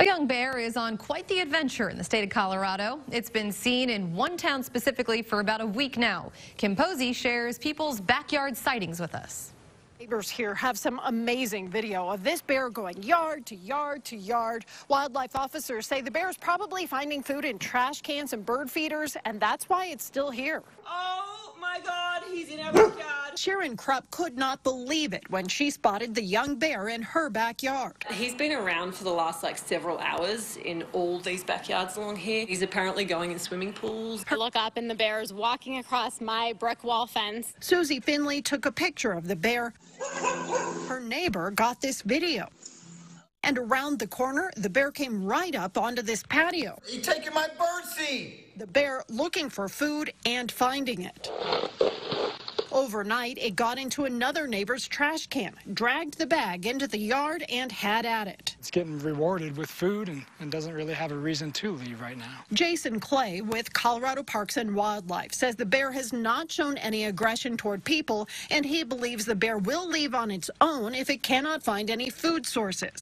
A young bear is on quite the adventure in the state of Colorado. It's been seen in one town specifically for about a week now. Kim Posey shares people's backyard sightings with us. Neighbors here have some amazing video of this bear going yard to yard to yard. Wildlife officers say the bear is probably finding food in trash cans and bird feeders, and that's why it's still here. Oh my God, he's in our backyard. Sharon Krupp could not believe it when she spotted the young bear in her backyard. He's been around for the last like several hours in all these backyards along here. He's apparently going in swimming pools. I look up and the bear is walking across my brick wall fence. Susie Finley took a picture of the bear. Her neighbor got this video. And around the corner, the bear came right up onto this patio. You taking my bird seed? The bear looking for food and finding it. Overnight, it got into another neighbor's trash can, dragged the bag into the yard, and had at it. It's getting rewarded with food and, and doesn't really have a reason to leave right now. Jason Clay with Colorado Parks and Wildlife says the bear has not shown any aggression toward people, and he believes the bear will leave on its own if it cannot find any food sources.